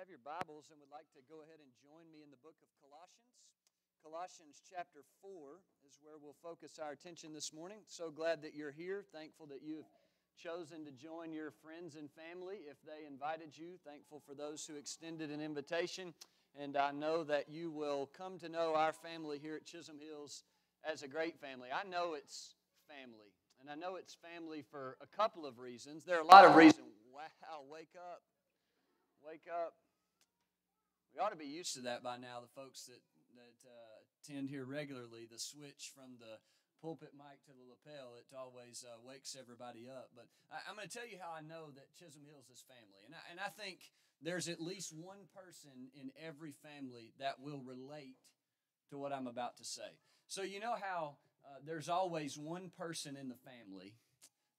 have your Bibles and would like to go ahead and join me in the book of Colossians, Colossians chapter 4 is where we'll focus our attention this morning. So glad that you're here. Thankful that you've chosen to join your friends and family if they invited you. Thankful for those who extended an invitation. And I know that you will come to know our family here at Chisholm Hills as a great family. I know it's family. And I know it's family for a couple of reasons. There are a lot of reasons. Wow, wake up. Wake up. We ought to be used to that by now, the folks that, that uh, attend here regularly. The switch from the pulpit mic to the lapel, it always uh, wakes everybody up. But I, am going to tell you how I know that Chisholm Hills is family. And I, and I think there's at least one person in every family that will relate to what I'm about to say. So, you know how uh, there's always one person in the family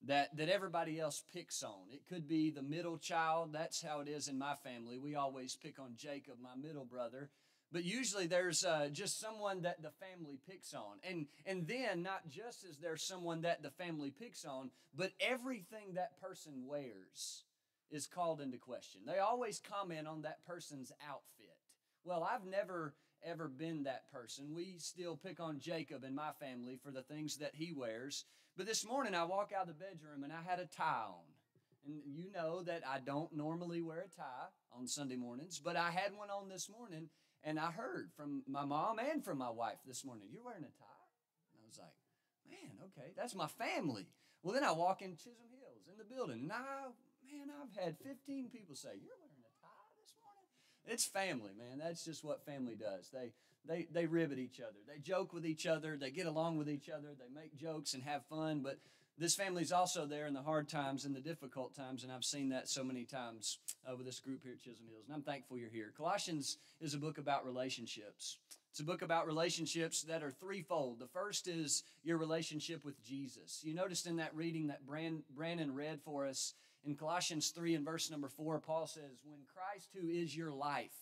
that that everybody else picks on. It could be the middle child. That's how it is in my family. We always pick on Jacob, my middle brother. But usually there's uh, just someone that the family picks on. And, and then, not just is there someone that the family picks on, but everything that person wears is called into question. They always comment on that person's outfit. Well, I've never ever been that person. We still pick on Jacob in my family for the things that he wears. But this morning I walk out of the bedroom and I had a tie on. And you know that I don't normally wear a tie on Sunday mornings, but I had one on this morning and I heard from my mom and from my wife this morning, You're wearing a tie? And I was like, Man, okay, that's my family. Well, then I walk in Chisholm Hills in the building and I, man, I've had 15 people say, You're wearing a tie this morning? It's family, man. That's just what family does. They they they rib at each other. They joke with each other. They get along with each other. They make jokes and have fun. But this family's also there in the hard times and the difficult times, and I've seen that so many times with this group here at Chisholm Hills. And I'm thankful you're here. Colossians is a book about relationships. It's a book about relationships that are threefold. The first is your relationship with Jesus. You noticed in that reading that Brandon read for us in Colossians 3 and verse number 4, Paul says, When Christ, who is your life,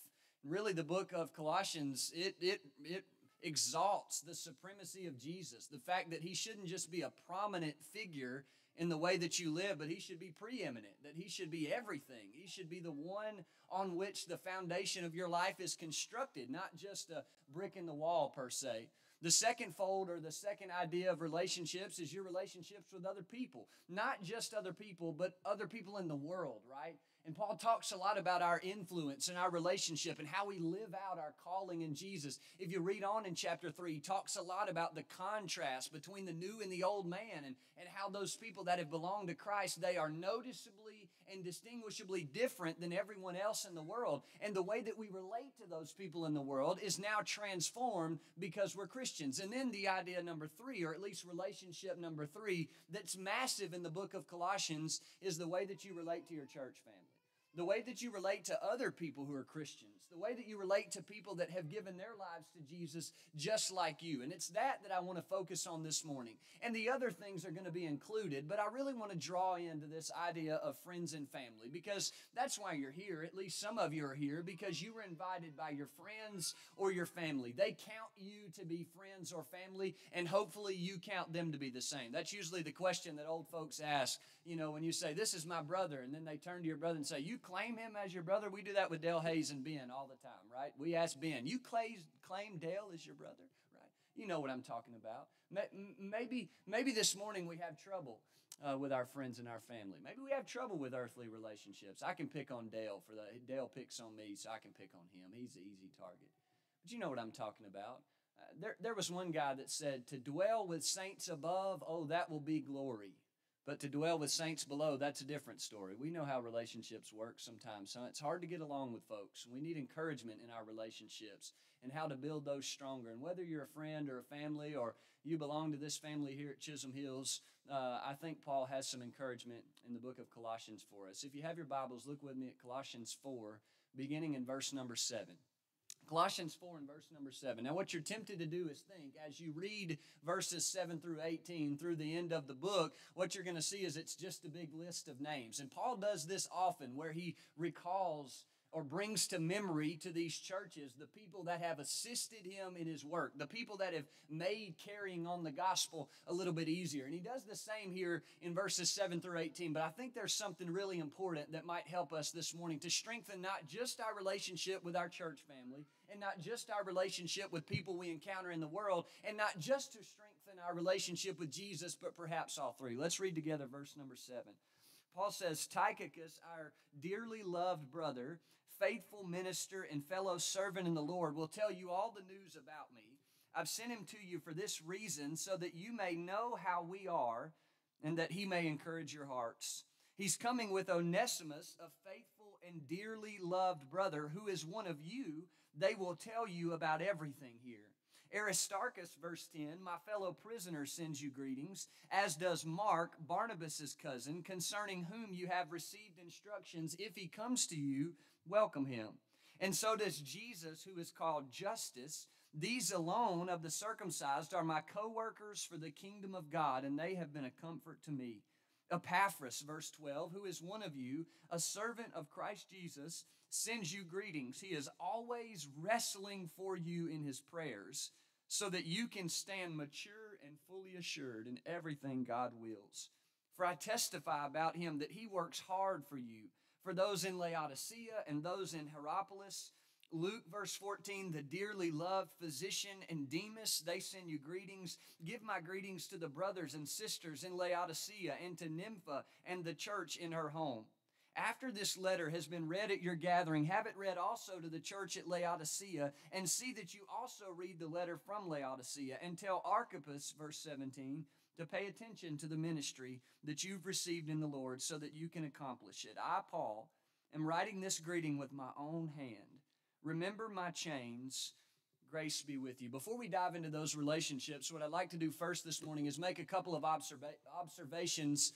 really the book of Colossians, it, it, it exalts the supremacy of Jesus, the fact that he shouldn't just be a prominent figure in the way that you live, but he should be preeminent, that he should be everything. He should be the one on which the foundation of your life is constructed, not just a brick in the wall per se. The second fold or the second idea of relationships is your relationships with other people. Not just other people, but other people in the world, right? And Paul talks a lot about our influence and our relationship and how we live out our calling in Jesus. If you read on in chapter 3, he talks a lot about the contrast between the new and the old man and, and how those people that have belonged to Christ, they are noticeably and distinguishably different than everyone else in the world. And the way that we relate to those people in the world is now transformed because we're Christians. And then the idea number three, or at least relationship number three, that's massive in the book of Colossians is the way that you relate to your church family the way that you relate to other people who are Christians, the way that you relate to people that have given their lives to Jesus just like you. And it's that that I want to focus on this morning. And the other things are going to be included, but I really want to draw into this idea of friends and family because that's why you're here. At least some of you are here because you were invited by your friends or your family. They count you to be friends or family, and hopefully you count them to be the same. That's usually the question that old folks ask, you know, when you say, This is my brother, and then they turn to your brother and say, You claim him as your brother? We do that with Dale Hayes and Ben all the time, right? We ask Ben, you claim Dale as your brother, right? You know what I'm talking about. Maybe, maybe this morning we have trouble uh, with our friends and our family. Maybe we have trouble with earthly relationships. I can pick on Dale for that. Dale picks on me, so I can pick on him. He's the easy target. But you know what I'm talking about. Uh, there, there was one guy that said, To dwell with saints above, oh, that will be glory. But to dwell with saints below, that's a different story. We know how relationships work sometimes. So it's hard to get along with folks. We need encouragement in our relationships and how to build those stronger. And whether you're a friend or a family or you belong to this family here at Chisholm Hills, uh, I think Paul has some encouragement in the book of Colossians for us. If you have your Bibles, look with me at Colossians 4, beginning in verse number 7. Colossians 4 and verse number 7. Now, what you're tempted to do is think as you read verses 7 through 18 through the end of the book, what you're going to see is it's just a big list of names. And Paul does this often where he recalls or brings to memory to these churches the people that have assisted him in his work, the people that have made carrying on the gospel a little bit easier. And he does the same here in verses 7 through 18. But I think there's something really important that might help us this morning to strengthen not just our relationship with our church family and not just our relationship with people we encounter in the world and not just to strengthen our relationship with Jesus, but perhaps all three. Let's read together verse number 7. Paul says, Tychicus, our dearly loved brother, faithful minister and fellow servant in the Lord, will tell you all the news about me. I've sent him to you for this reason, so that you may know how we are and that he may encourage your hearts. He's coming with Onesimus, a faithful and dearly loved brother who is one of you. They will tell you about everything here. Aristarchus, verse 10, my fellow prisoner sends you greetings, as does Mark, Barnabas's cousin, concerning whom you have received instructions. If he comes to you, welcome him. And so does Jesus, who is called Justus. These alone of the circumcised are my co workers for the kingdom of God, and they have been a comfort to me. Epaphras, verse 12, who is one of you, a servant of Christ Jesus, sends you greetings. He is always wrestling for you in his prayers so that you can stand mature and fully assured in everything God wills. For I testify about him that he works hard for you for those in Laodicea and those in Hierapolis. Luke, verse 14, the dearly loved physician and Demas, they send you greetings. Give my greetings to the brothers and sisters in Laodicea and to Nympha and the church in her home. After this letter has been read at your gathering, have it read also to the church at Laodicea, and see that you also read the letter from Laodicea, and tell Archippus, verse 17, to pay attention to the ministry that you've received in the Lord so that you can accomplish it. I, Paul, am writing this greeting with my own hand. Remember my chains. Grace be with you. Before we dive into those relationships, what I'd like to do first this morning is make a couple of observa- observations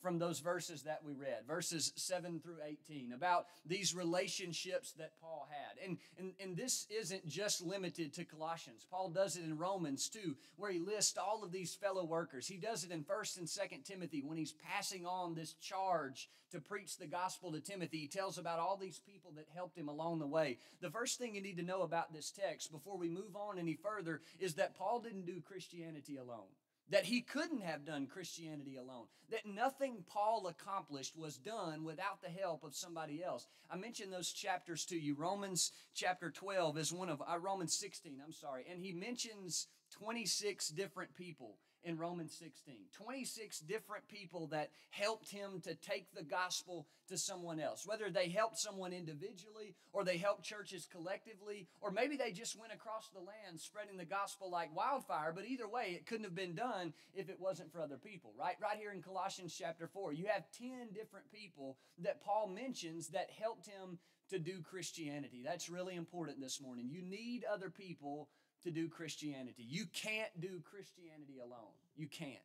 from those verses that we read, verses 7 through 18, about these relationships that Paul had. And, and, and this isn't just limited to Colossians. Paul does it in Romans too, where he lists all of these fellow workers. He does it in 1st and 2nd Timothy when he's passing on this charge to preach the gospel to Timothy. He tells about all these people that helped him along the way. The first thing you need to know about this text before we move on any further is that Paul didn't do Christianity alone that he couldn't have done Christianity alone, that nothing Paul accomplished was done without the help of somebody else. I mentioned those chapters to you. Romans chapter 12 is one of, uh, Romans 16, I'm sorry, and he mentions 26 different people in Romans 16. 26 different people that helped him to take the gospel to someone else. Whether they helped someone individually or they helped churches collectively, or maybe they just went across the land spreading the gospel like wildfire. But either way, it couldn't have been done if it wasn't for other people, right? Right here in Colossians chapter 4, you have 10 different people that Paul mentions that helped him to do Christianity. That's really important this morning. You need other people to do Christianity. You can't do Christianity alone. You can't.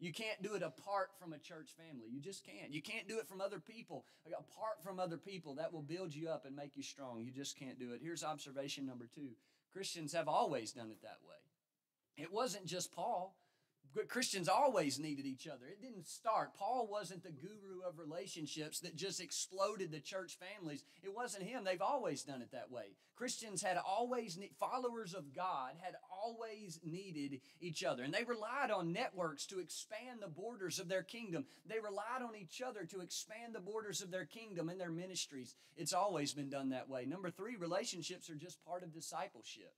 You can't do it apart from a church family. You just can't. You can't do it from other people. Apart from other people, that will build you up and make you strong. You just can't do it. Here's observation number two Christians have always done it that way. It wasn't just Paul. Christians always needed each other. It didn't start. Paul wasn't the guru of relationships that just exploded the church families. It wasn't him. They've always done it that way. Christians had always, followers of God had always needed each other. And they relied on networks to expand the borders of their kingdom. They relied on each other to expand the borders of their kingdom and their ministries. It's always been done that way. Number three, relationships are just part of discipleship.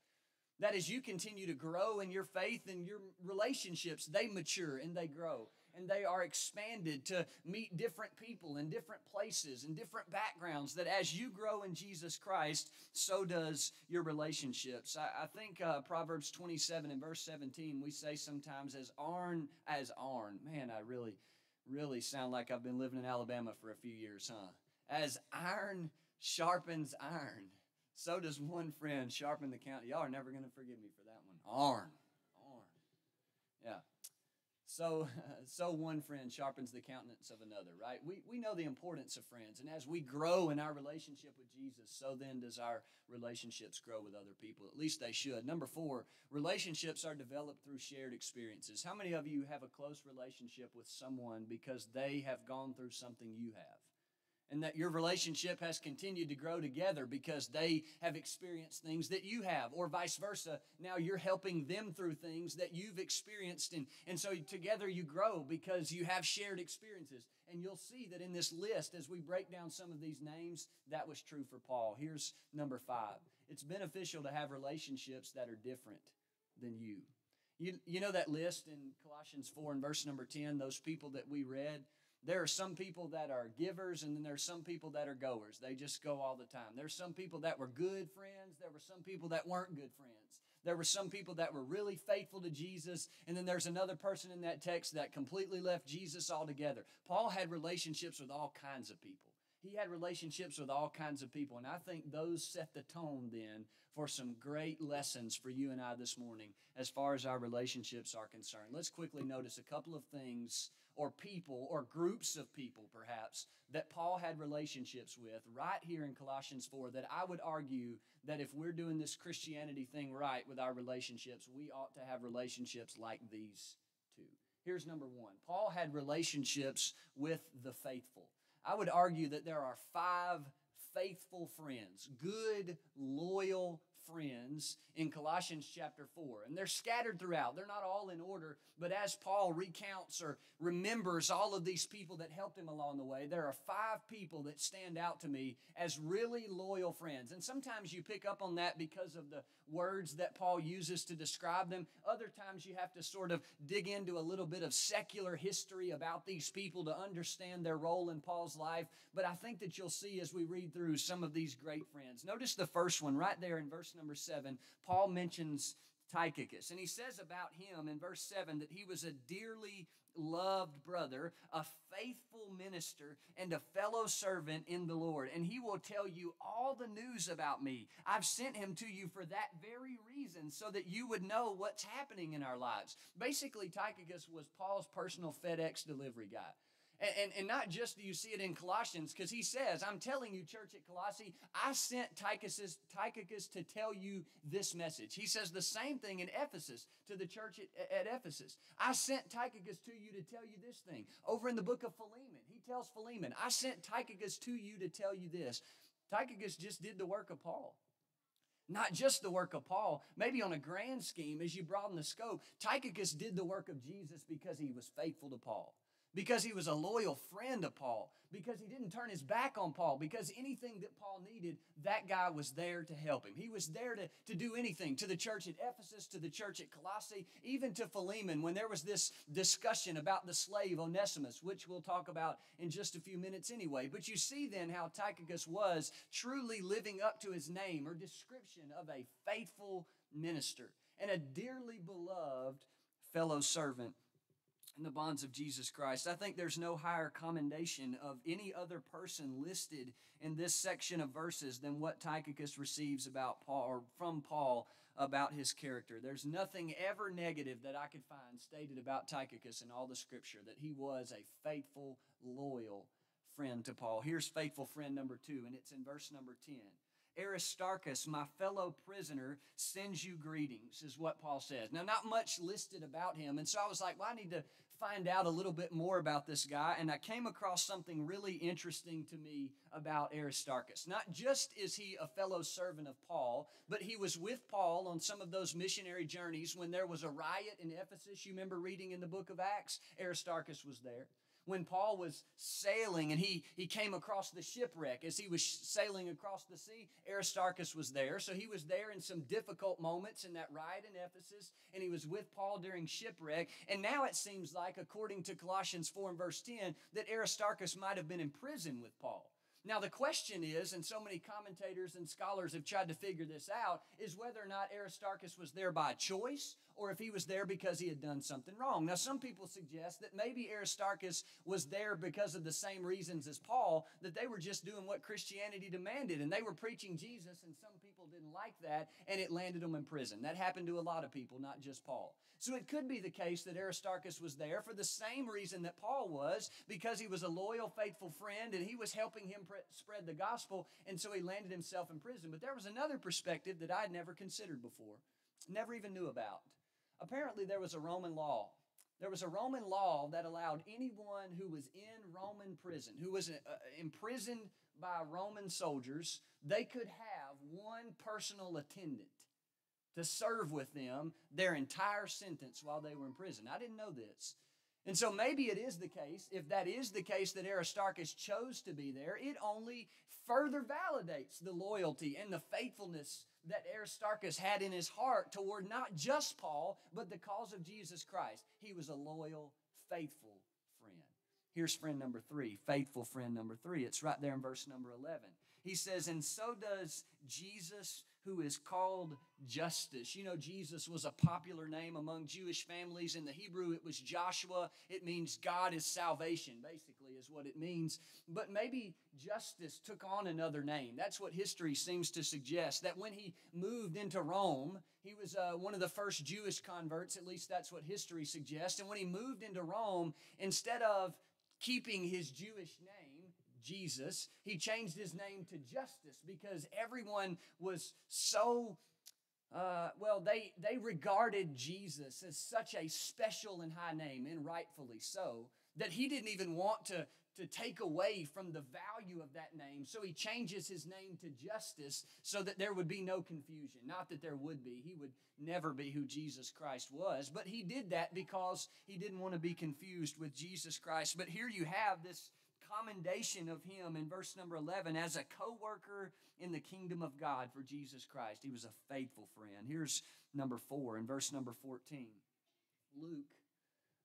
That as you continue to grow in your faith and your relationships, they mature and they grow and they are expanded to meet different people in different places and different backgrounds. That as you grow in Jesus Christ, so does your relationships. I, I think uh, Proverbs 27 and verse 17, we say sometimes as Arn, as Arn. Man, I really, really sound like I've been living in Alabama for a few years, huh? As iron sharpens iron so does one friend sharpen the county. Y'all are never going to forgive me for that one. Arn. Arn. Yeah. So, so one friend sharpens the countenance of another, right? We, we know the importance of friends. And as we grow in our relationship with Jesus, so then does our relationships grow with other people. At least they should. Number four, relationships are developed through shared experiences. How many of you have a close relationship with someone because they have gone through something you have? And that your relationship has continued to grow together because they have experienced things that you have, or vice versa. Now you're helping them through things that you've experienced, and, and so together you grow because you have shared experiences. And you'll see that in this list, as we break down some of these names, that was true for Paul. Here's number five it's beneficial to have relationships that are different than you. You, you know that list in Colossians 4 and verse number 10, those people that we read? There are some people that are givers, and then there's some people that are goers. They just go all the time. There's some people that were good friends. There were some people that weren't good friends. There were some people that were really faithful to Jesus, and then there's another person in that text that completely left Jesus altogether. Paul had relationships with all kinds of people. He had relationships with all kinds of people, and I think those set the tone then for some great lessons for you and I this morning as far as our relationships are concerned. Let's quickly notice a couple of things or people or groups of people perhaps that Paul had relationships with right here in Colossians 4 that I would argue that if we're doing this Christianity thing right with our relationships, we ought to have relationships like these two. Here's number one Paul had relationships with the faithful. I would argue that there are five faithful friends, good, loyal friends in Colossians chapter 4. And they're scattered throughout. They're not all in order, but as Paul recounts or remembers all of these people that helped him along the way, there are five people that stand out to me as really loyal friends. And sometimes you pick up on that because of the words that Paul uses to describe them. Other times you have to sort of dig into a little bit of secular history about these people to understand their role in Paul's life. But I think that you'll see as we read through some of these great friends. Notice the first one right there in verse number seven. Paul mentions Tychicus. And he says about him in verse 7 that he was a dearly loved brother, a faithful minister, and a fellow servant in the Lord. And he will tell you all the news about me. I've sent him to you for that very reason, so that you would know what's happening in our lives. Basically, Tychicus was Paul's personal FedEx delivery guy. And, and, and not just do you see it in Colossians, because he says, I'm telling you, church at Colossae, I sent Tychicus, Tychicus to tell you this message. He says the same thing in Ephesus to the church at, at Ephesus. I sent Tychicus to you to tell you this thing. Over in the book of Philemon, he tells Philemon, I sent Tychicus to you to tell you this. Tychicus just did the work of Paul. Not just the work of Paul, maybe on a grand scheme as you broaden the scope. Tychicus did the work of Jesus because he was faithful to Paul because he was a loyal friend of Paul, because he didn't turn his back on Paul, because anything that Paul needed, that guy was there to help him. He was there to, to do anything to the church at Ephesus, to the church at Colossae, even to Philemon when there was this discussion about the slave Onesimus, which we'll talk about in just a few minutes anyway. But you see then how Tychicus was truly living up to his name or description of a faithful minister and a dearly beloved fellow servant in the bonds of Jesus Christ. I think there's no higher commendation of any other person listed in this section of verses than what Tychicus receives about Paul or from Paul about his character. There's nothing ever negative that I could find stated about Tychicus in all the scripture that he was a faithful, loyal friend to Paul. Here's faithful friend number 2 and it's in verse number 10. Aristarchus, my fellow prisoner, sends you greetings, is what Paul says. Now, not much listed about him. And so I was like, well, I need to find out a little bit more about this guy. And I came across something really interesting to me about Aristarchus. Not just is he a fellow servant of Paul, but he was with Paul on some of those missionary journeys when there was a riot in Ephesus. You remember reading in the book of Acts? Aristarchus was there when Paul was sailing and he, he came across the shipwreck. As he was sailing across the sea, Aristarchus was there. So he was there in some difficult moments in that ride in Ephesus, and he was with Paul during shipwreck. And now it seems like, according to Colossians 4 and verse 10, that Aristarchus might have been in prison with Paul. Now, the question is, and so many commentators and scholars have tried to figure this out, is whether or not Aristarchus was there by choice or if he was there because he had done something wrong. Now, some people suggest that maybe Aristarchus was there because of the same reasons as Paul, that they were just doing what Christianity demanded and they were preaching Jesus, and some people didn't like that, and it landed them in prison. That happened to a lot of people, not just Paul. So it could be the case that Aristarchus was there for the same reason that Paul was, because he was a loyal, faithful friend and he was helping him pre- spread the gospel, and so he landed himself in prison. But there was another perspective that I'd never considered before, never even knew about. Apparently, there was a Roman law There was a Roman law that allowed anyone who was in Roman prison, who was uh, imprisoned by Roman soldiers, they could have one personal attendant to serve with them their entire sentence while they were in prison. I didn't know this. And so maybe it is the case, if that is the case that Aristarchus chose to be there, it only further validates the loyalty and the faithfulness that Aristarchus had in his heart toward not just Paul, but the cause of Jesus Christ. He was a loyal, faithful friend. Here's friend number three, faithful friend number three. It's right there in verse number 11. He says, And so does Jesus who is called Justus. You know, Jesus was a popular name among Jewish families. In the Hebrew, it was Joshua. It means God is salvation, basically, is what it means. But maybe Justus took on another name. That's what history seems to suggest. That when he moved into Rome, he was uh, one of the first Jewish converts, at least that's what history suggests. And when he moved into Rome, instead of keeping his Jewish name, Jesus, he changed his name to Justus because everyone was so uh, well, they, they regarded Jesus as such a special and high name, and rightfully so, that he didn't even want to, to take away from the value of that name. So he changes his name to Justus so that there would be no confusion. Not that there would be, he would never be who Jesus Christ was, but he did that because he didn't want to be confused with Jesus Christ. But here you have this commendation of him in verse number 11 as a co worker in the kingdom of God for Jesus Christ. He was a faithful friend. Here's number four in verse number 14 Luke,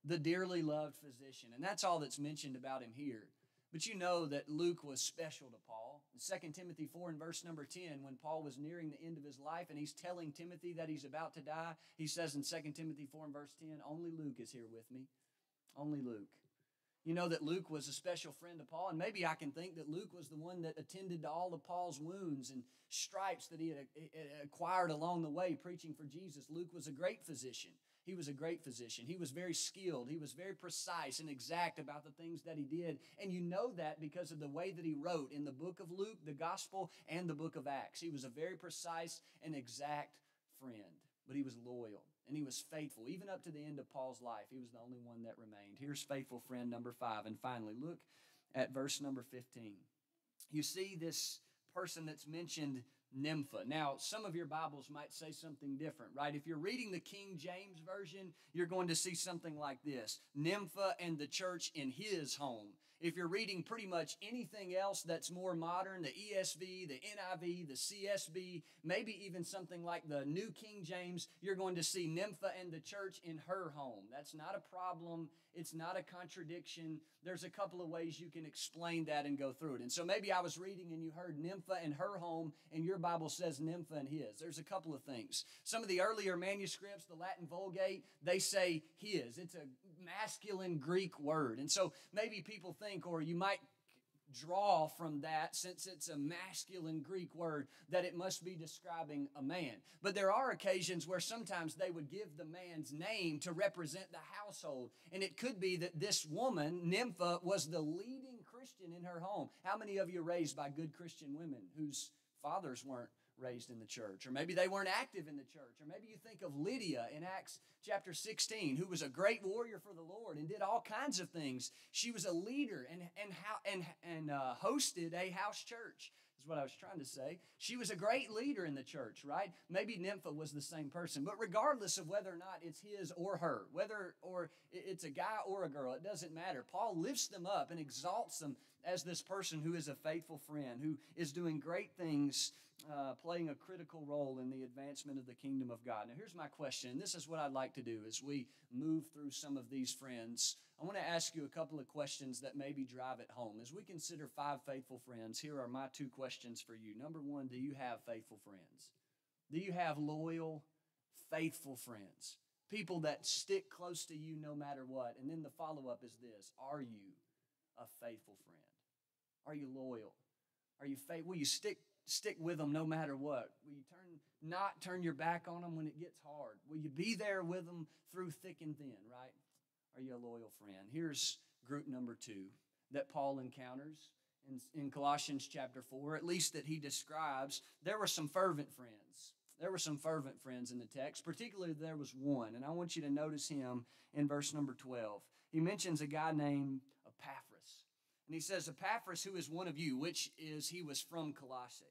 the dearly loved physician. And that's all that's mentioned about him here. But you know that Luke was special to Paul. In 2 Timothy 4 and verse number 10, when Paul was nearing the end of his life and he's telling Timothy that he's about to die, he says in 2 Timothy 4 and verse 10, Only Luke is here with me. Only Luke. You know that Luke was a special friend of Paul, and maybe I can think that Luke was the one that attended to all of Paul's wounds and stripes that he had eh, eh, eh, acquired along the way preaching for Jesus. Luke was a great physician. He was a great physician. He was very skilled. He was very precise and exact about the things that he did. And you know that because of the way that he wrote in the book of Luke, the gospel, and the book of Acts. He was a very precise and exact friend, but he was loyal and he was faithful. Even up to the end of Paul's life, he was the only one that remained. Here's faithful friend number five. And finally, look at verse number 15. You see this person that's mentioned, Nympha. Now, some of your Bibles might say something different, right? If you're reading the King James Version, you're going to see something like this Nympha and the church in his home. If you're reading pretty much anything else that's more modern, the ESV, the NIV, the CSB, maybe even something like the New King James, you're going to see Nympha and the church in her home. That's not a problem. It's not a contradiction. There's a couple of ways you can explain that and go through it. And so maybe I was reading and you heard Nympha and her home, and your Bible says Nympha and his. There's a couple of things. Some of the earlier manuscripts, the Latin Vulgate, they say his. It's a masculine Greek word. And so maybe people think, or you might draw from that, since it's a masculine Greek word, that it must be describing a man. But there are occasions where sometimes they would give the man's name to represent the household. And it could be that this woman, Nympha, was the leading Christian in her home. How many of you raised by good Christian women whose fathers weren't raised in the church, or maybe they weren't active in the church, or maybe you think of Lydia in Acts chapter 16, who was a great warrior for the Lord and did all kinds of things. She was a leader and and how and and uh, hosted a house church. Is what I was trying to say. She was a great leader in the church, right? Maybe Nympha was the same person, but regardless of whether or not it's his or her, whether or it's a guy or a girl, it doesn't matter. Paul lifts them up and exalts them as this person who is a faithful friend, who is doing great things uh, playing a critical role in the advancement of the kingdom of God. Now, here's my question, this is what I'd like to do as we move through some of these friends. I want to ask you a couple of questions that maybe drive it home. As we consider five faithful friends, here are my two questions for you. Number one, do you have faithful friends? Do you have loyal, faithful friends? People that stick close to you no matter what. And then the follow up is this Are you a faithful friend? Are you loyal? Are you faithful? Will you stick stick with them no matter what? Will you turn not turn your back on them when it gets hard? Will you be there with them through thick and thin, right? Are you a loyal friend? Here's group number 2 that Paul encounters in, in Colossians chapter 4, at least that he describes. There were some fervent friends. There were some fervent friends in the text, particularly there was one, and I want you to notice him in verse number 12. He mentions a guy named Epaphras. And he says, Epaphras, who is one of you, which is he was from Colossae,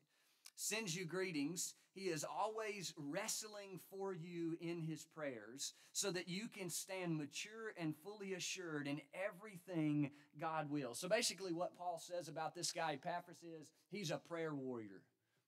sends you greetings. He is always wrestling for you in his prayers so that you can stand mature and fully assured in everything God will. So basically, what Paul says about this guy, Epaphras, is he's a prayer warrior.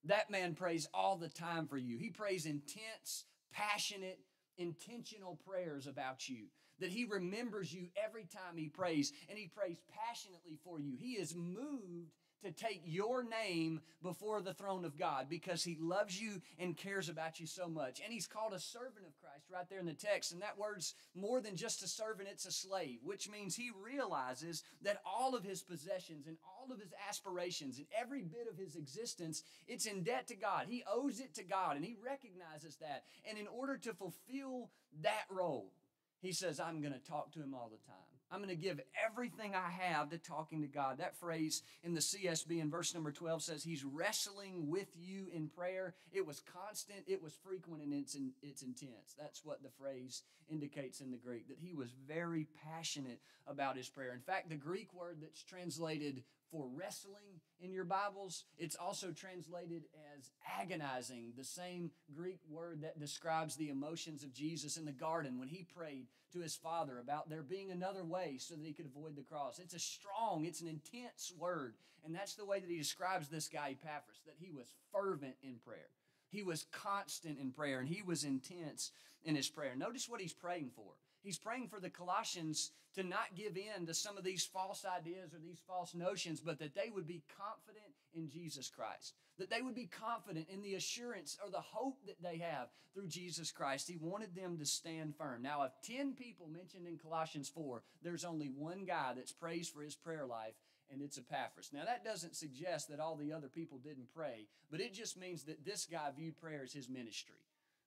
That man prays all the time for you. He prays intense, passionate, intentional prayers about you. That he remembers you every time he prays, and he prays passionately for you. He is moved to take your name before the throne of God because he loves you and cares about you so much. And he's called a servant of Christ right there in the text. And that word's more than just a servant, it's a slave, which means he realizes that all of his possessions and all of his aspirations and every bit of his existence, it's in debt to God. He owes it to God and he recognizes that. And in order to fulfill that role, he says, I'm going to talk to him all the time. I'm going to give everything I have to talking to God. That phrase in the CSB in verse number 12 says, He's wrestling with you in prayer. It was constant, it was frequent, and it's, in, it's intense. That's what the phrase indicates in the Greek, that he was very passionate about his prayer. In fact, the Greek word that's translated for wrestling in your Bibles. It's also translated as agonizing, the same Greek word that describes the emotions of Jesus in the garden when he prayed to his Father about there being another way so that he could avoid the cross. It's a strong, it's an intense word. And that's the way that he describes this guy, Epaphras, that he was fervent in prayer. He was constant in prayer and he was intense in his prayer. Notice what he's praying for. He's praying for the Colossians to not give in to some of these false ideas or these false notions, but that they would be confident in Jesus Christ. That they would be confident in the assurance or the hope that they have through Jesus Christ. He wanted them to stand firm. Now, of 10 people mentioned in Colossians 4, there's only one guy that's praised for his prayer life, and it's Epaphras. Now, that doesn't suggest that all the other people didn't pray, but it just means that this guy viewed prayer as his ministry.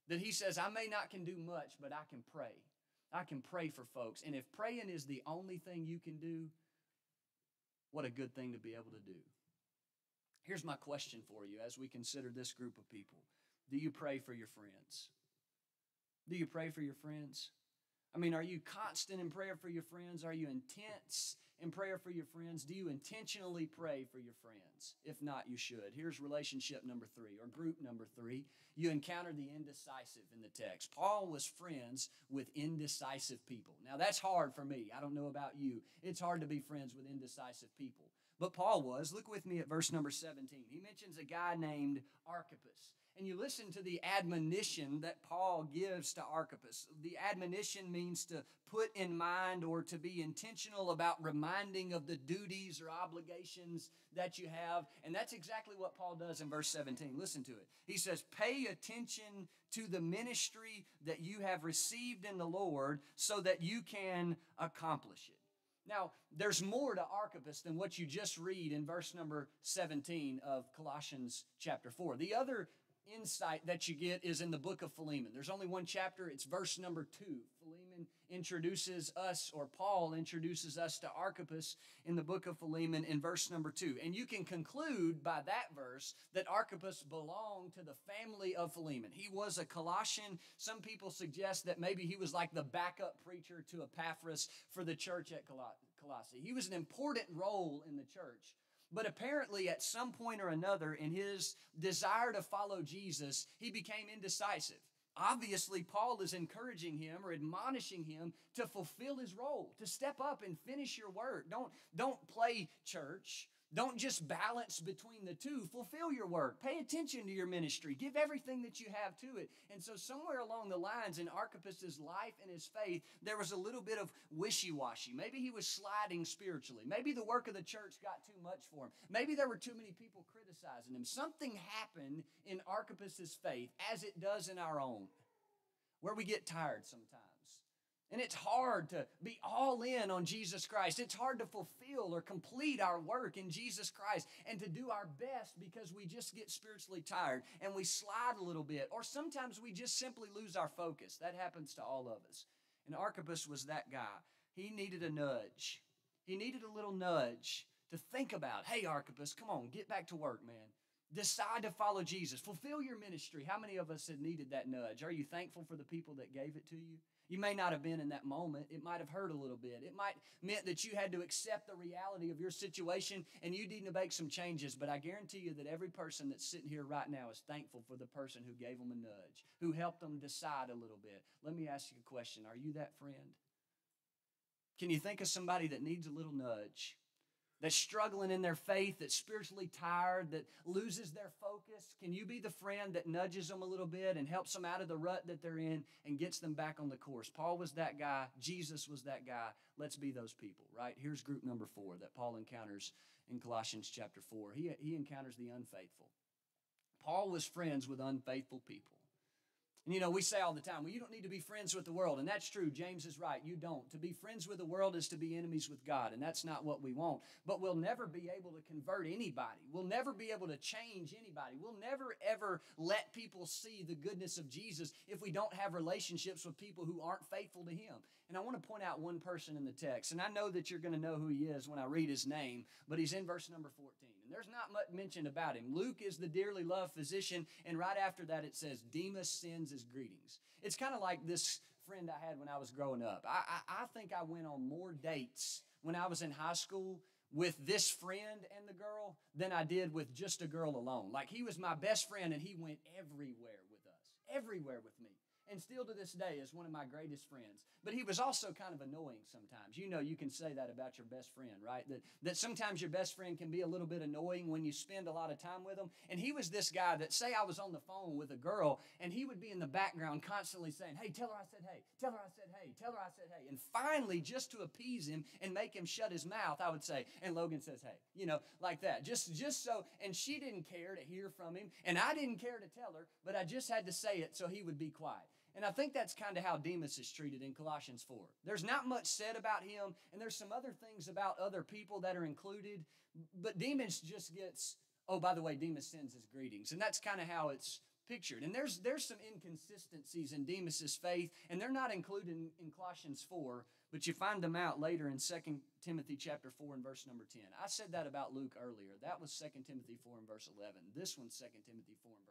That he says, I may not can do much, but I can pray. I can pray for folks. And if praying is the only thing you can do, what a good thing to be able to do. Here's my question for you as we consider this group of people Do you pray for your friends? Do you pray for your friends? I mean, are you constant in prayer for your friends? Are you intense in prayer for your friends? Do you intentionally pray for your friends? If not, you should. Here's relationship number three, or group number three. You encounter the indecisive in the text. Paul was friends with indecisive people. Now, that's hard for me. I don't know about you. It's hard to be friends with indecisive people. But Paul was. Look with me at verse number 17. He mentions a guy named Archippus and you listen to the admonition that Paul gives to Archippus. The admonition means to put in mind or to be intentional about reminding of the duties or obligations that you have. And that's exactly what Paul does in verse 17. Listen to it. He says, Pay attention to the ministry that you have received in the Lord so that you can accomplish it. Now, there's more to Archippus than what you just read in verse number 17 of Colossians chapter 4. The other insight that you get is in the book of Philemon. There's only one chapter, it's verse number two. Philemon introduces us, or Paul introduces us to Archippus in the book of Philemon in verse number two. And you can conclude by that verse that Archippus belonged to the family of Philemon. He was a Colossian. Some people suggest that maybe he was like the backup preacher to Epaphras for the church at Colossae. He was an important role in the church. But apparently, at some point or another, in his desire to follow Jesus, he became indecisive. Obviously, Paul is encouraging him or admonishing him to fulfill his role, to step up and finish your work. Don't, don't play church. Don't just balance between the two. Fulfill your work. Pay attention to your ministry. Give everything that you have to it. And so, somewhere along the lines in Archippus' life and his faith, there was a little bit of wishy washy. Maybe he was sliding spiritually. Maybe the work of the church got too much for him. Maybe there were too many people criticizing him. Something happened in Archippus' faith, as it does in our own, where we get tired sometimes. And it's hard to be all in on Jesus Christ. It's hard to fulfill or complete our work in Jesus Christ and to do our best because we just get spiritually tired and we slide a little bit. Or sometimes we just simply lose our focus. That happens to all of us. And Archippus was that guy. He needed a nudge. He needed a little nudge to think about hey, Archippus, come on, get back to work, man. Decide to follow Jesus. Fulfill your ministry. How many of us have needed that nudge? Are you thankful for the people that gave it to you? You may not have been in that moment. It might have hurt a little bit. It might meant that you had to accept the reality of your situation and you need to make some changes. But I guarantee you that every person that's sitting here right now is thankful for the person who gave them a nudge, who helped them decide a little bit. Let me ask you a question. Are you that friend? Can you think of somebody that needs a little nudge? That's struggling in their faith, that's spiritually tired, that loses their focus? Can you be the friend that nudges them a little bit and helps them out of the rut that they're in and gets them back on the course? Paul was that guy. Jesus was that guy. Let's be those people, right? Here's group number four that Paul encounters in Colossians chapter 4. He, he encounters the unfaithful. Paul was friends with unfaithful people. And you know, we say all the time, well, you don't need to be friends with the world. And that's true. James is right. You don't. To be friends with the world is to be enemies with God. And that's not what we want. But we'll never be able to convert anybody. We'll never be able to change anybody. We'll never, ever let people see the goodness of Jesus if we don't have relationships with people who aren't faithful to Him. And I want to point out one person in the text. And I know that you're going to know who he is when I read his name, but he's in verse number 14. There's not much mentioned about him. Luke is the dearly loved physician. And right after that, it says, Demas sends his greetings. It's kind of like this friend I had when I was growing up. I, I, I think I went on more dates when I was in high school with this friend and the girl than I did with just a girl alone. Like he was my best friend and he went everywhere with us, everywhere with and still to this day is one of my greatest friends. But he was also kind of annoying sometimes. You know, you can say that about your best friend, right? That, that sometimes your best friend can be a little bit annoying when you spend a lot of time with them. And he was this guy that, say, I was on the phone with a girl, and he would be in the background constantly saying, Hey, tell her I said hey, tell her I said hey, tell her I said hey. And finally, just to appease him and make him shut his mouth, I would say, And Logan says hey, you know, like that. Just, just so, and she didn't care to hear from him, and I didn't care to tell her, but I just had to say it so he would be quiet. And I think that's kind of how Demas is treated in Colossians 4. There's not much said about him, and there's some other things about other people that are included, but Demas just gets, oh, by the way, Demas sends his greetings. And that's kind of how it's pictured. And there's there's some inconsistencies in Demas's faith, and they're not included in, in Colossians 4, but you find them out later in 2 Timothy chapter 4 and verse number 10. I said that about Luke earlier. That was 2 Timothy 4 and verse 11. This one's 2 Timothy 4 and verse 10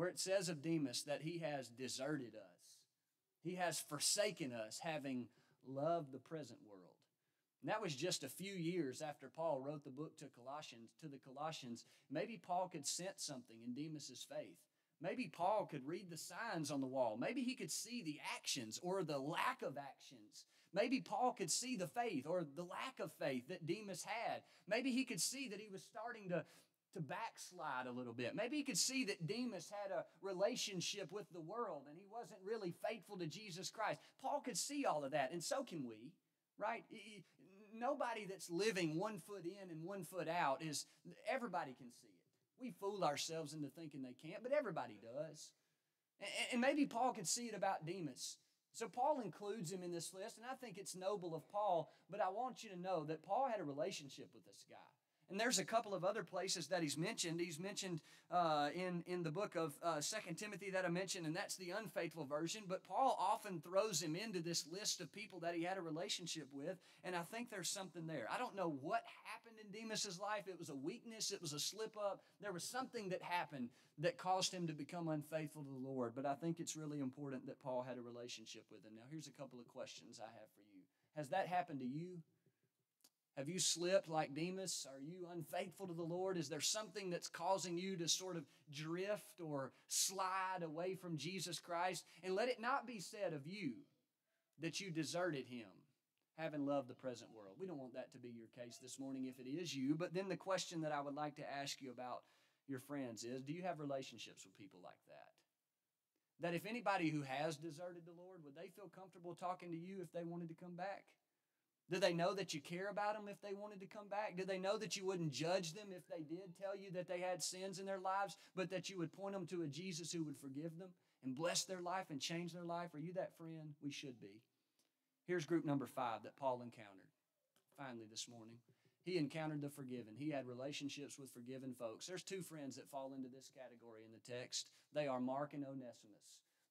where it says of Demas that he has deserted us. He has forsaken us, having loved the present world. And that was just a few years after Paul wrote the book to Colossians, to the Colossians. Maybe Paul could sense something in Demas's faith. Maybe Paul could read the signs on the wall. Maybe he could see the actions or the lack of actions. Maybe Paul could see the faith or the lack of faith that Demas had. Maybe he could see that he was starting to, to backslide a little bit. Maybe he could see that Demas had a relationship with the world and he wasn't really faithful to Jesus Christ. Paul could see all of that, and so can we, right? Nobody that's living one foot in and one foot out is, everybody can see it. We fool ourselves into thinking they can't, but everybody does. And maybe Paul could see it about Demas. So Paul includes him in this list, and I think it's noble of Paul, but I want you to know that Paul had a relationship with this guy. And there's a couple of other places that he's mentioned. He's mentioned uh, in, in the book of uh, 2 Timothy that I mentioned, and that's the unfaithful version. But Paul often throws him into this list of people that he had a relationship with, and I think there's something there. I don't know what happened in Demas's life. It was a weakness, it was a slip up. There was something that happened that caused him to become unfaithful to the Lord. But I think it's really important that Paul had a relationship with him. Now, here's a couple of questions I have for you. Has that happened to you? Have you slipped like Demas? Are you unfaithful to the Lord? Is there something that's causing you to sort of drift or slide away from Jesus Christ? And let it not be said of you that you deserted him, having loved the present world. We don't want that to be your case this morning if it is you. But then the question that I would like to ask you about your friends is do you have relationships with people like that? That if anybody who has deserted the Lord, would they feel comfortable talking to you if they wanted to come back? Do they know that you care about them if they wanted to come back? Do they know that you wouldn't judge them if they did tell you that they had sins in their lives, but that you would point them to a Jesus who would forgive them and bless their life and change their life? Are you that friend? We should be. Here's group number five that Paul encountered finally this morning. He encountered the forgiven. He had relationships with forgiven folks. There's two friends that fall into this category in the text. They are Mark and Onesimus.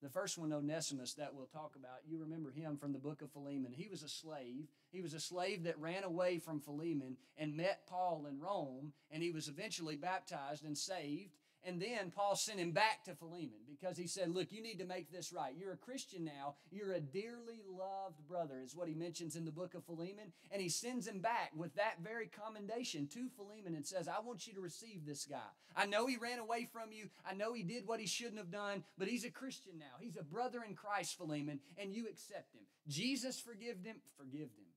The first one, Onesimus, that we'll talk about, you remember him from the book of Philemon. He was a slave. He was a slave that ran away from Philemon and met Paul in Rome, and he was eventually baptized and saved. And then Paul sent him back to Philemon because he said, Look, you need to make this right. You're a Christian now. You're a dearly loved brother, is what he mentions in the book of Philemon. And he sends him back with that very commendation to Philemon and says, I want you to receive this guy. I know he ran away from you. I know he did what he shouldn't have done, but he's a Christian now. He's a brother in Christ, Philemon, and you accept him. Jesus forgived him. Forgive him.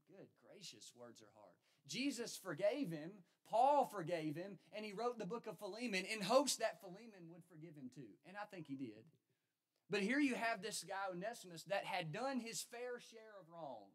Gracious, words are hard. Jesus forgave him Paul forgave him, and he wrote the book of Philemon in hopes that Philemon would forgive him too. And I think he did. But here you have this guy, Onesimus, that had done his fair share of wrong.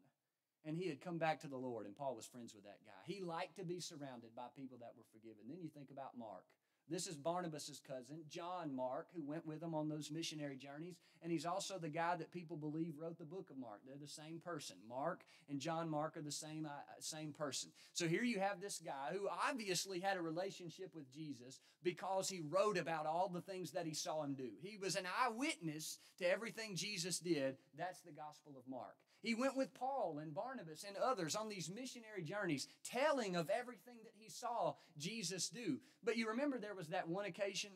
And he had come back to the Lord, and Paul was friends with that guy. He liked to be surrounded by people that were forgiven. Then you think about Mark. This is Barnabas' cousin, John Mark, who went with him on those missionary journeys. And he's also the guy that people believe wrote the book of Mark. They're the same person. Mark and John Mark are the same, uh, same person. So here you have this guy who obviously had a relationship with Jesus because he wrote about all the things that he saw him do. He was an eyewitness to everything Jesus did. That's the Gospel of Mark. He went with Paul and Barnabas and others on these missionary journeys, telling of everything that he saw Jesus do. But you remember there was that one occasion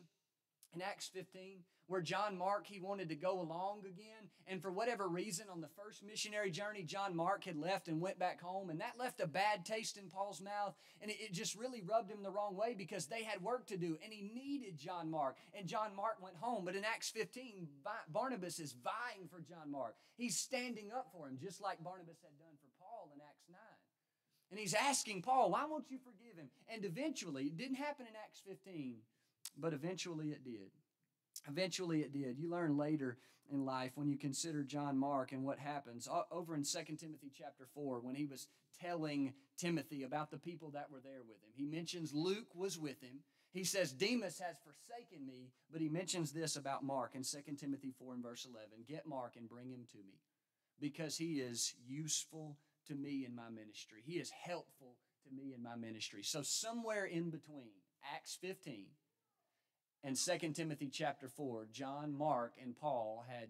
in Acts 15 where John Mark he wanted to go along again. And for whatever reason on the first missionary journey John Mark had left and went back home. And that left a bad taste in Paul's mouth. And it, it just really rubbed him the wrong way because they had work to do and he needed John Mark. And John Mark went home. But in Acts 15 Barnabas is vying for John Mark. He's standing up for him just like Barnabas had done for Paul in Acts 9 and he's asking Paul why won't you forgive him? And eventually it didn't happen in Acts 15 but eventually it did Eventually it did. You learn later in life when you consider John Mark and what happens. Over in 2 Timothy chapter 4, when he was telling Timothy about the people that were there with him, he mentions Luke was with him. He says, Demas has forsaken me, but he mentions this about Mark in 2 Timothy 4 and verse 11. Get Mark and bring him to me because he is useful to me in my ministry. He is helpful to me in my ministry. So, somewhere in between Acts 15 and 2 Timothy chapter 4, John, Mark, and Paul had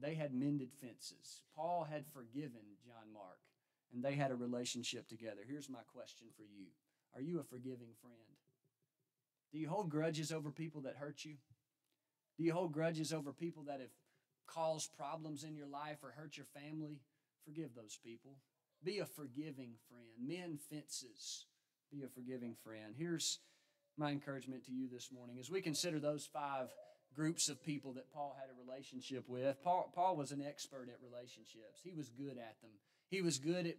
they had mended fences. Paul had forgiven John Mark, and they had a relationship together. Here's my question for you. Are you a forgiving friend? Do you hold grudges over people that hurt you? Do you hold grudges over people that have caused problems in your life or hurt your family? Forgive those people. Be a forgiving friend. Mend fences. Be a forgiving friend. Here's my encouragement to you this morning as we consider those five groups of people that Paul had a relationship with. Paul, Paul was an expert at relationships, he was good at them. He was good at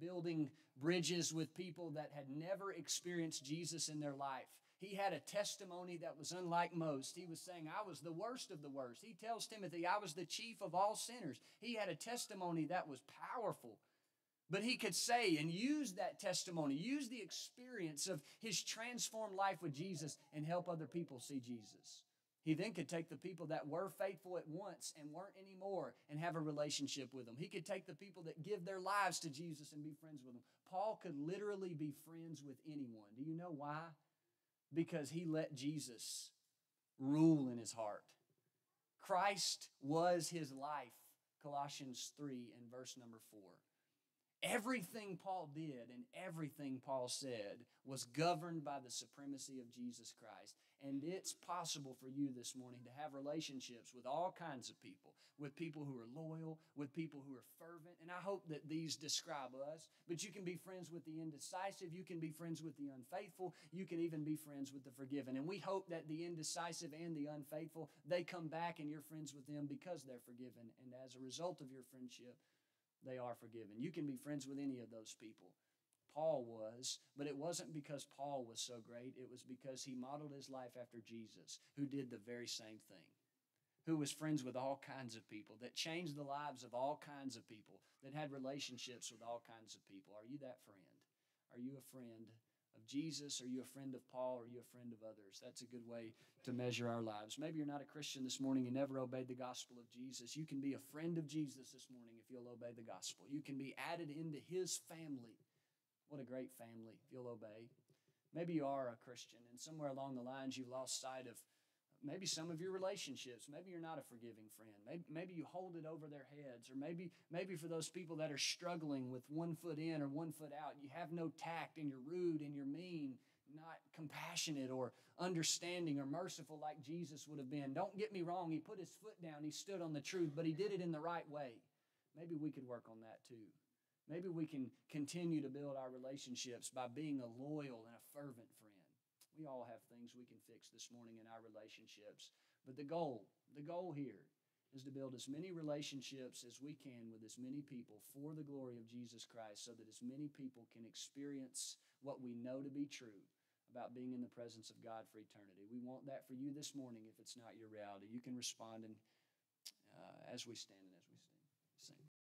building bridges with people that had never experienced Jesus in their life. He had a testimony that was unlike most. He was saying, I was the worst of the worst. He tells Timothy, I was the chief of all sinners. He had a testimony that was powerful. But he could say and use that testimony, use the experience of his transformed life with Jesus and help other people see Jesus. He then could take the people that were faithful at once and weren't anymore and have a relationship with them. He could take the people that give their lives to Jesus and be friends with them. Paul could literally be friends with anyone. Do you know why? Because he let Jesus rule in his heart. Christ was his life. Colossians 3 and verse number 4. Everything Paul did and everything Paul said was governed by the supremacy of Jesus Christ. And it's possible for you this morning to have relationships with all kinds of people, with people who are loyal, with people who are fervent. And I hope that these describe us. But you can be friends with the indecisive, you can be friends with the unfaithful, you can even be friends with the forgiven. And we hope that the indecisive and the unfaithful, they come back and you're friends with them because they're forgiven. And as a result of your friendship, they are forgiven. You can be friends with any of those people. Paul was, but it wasn't because Paul was so great. It was because he modeled his life after Jesus, who did the very same thing, who was friends with all kinds of people, that changed the lives of all kinds of people, that had relationships with all kinds of people. Are you that friend? Are you a friend of Jesus? Are you a friend of Paul? Are you a friend of others? That's a good way to measure our lives. Maybe you're not a Christian this morning and never obeyed the gospel of Jesus. You can be a friend of Jesus this morning if you'll obey the gospel. You can be added into his family. What a great family if you'll obey. Maybe you are a Christian and somewhere along the lines you've lost sight of maybe some of your relationships maybe you're not a forgiving friend. Maybe, maybe you hold it over their heads or maybe maybe for those people that are struggling with one foot in or one foot out you have no tact and you're rude and you're mean not compassionate or understanding or merciful like jesus would have been. Don't get me wrong he put his foot down he stood on the truth but he did it in the right way. Maybe we could work on that too. Maybe we can continue to build our relationships by being a loyal and a fervent we all have things we can fix this morning in our relationships. But the goal, the goal here is to build as many relationships as we can with as many people for the glory of Jesus Christ so that as many people can experience what we know to be true about being in the presence of God for eternity. We want that for you this morning if it's not your reality. You can respond and, uh, as we stand.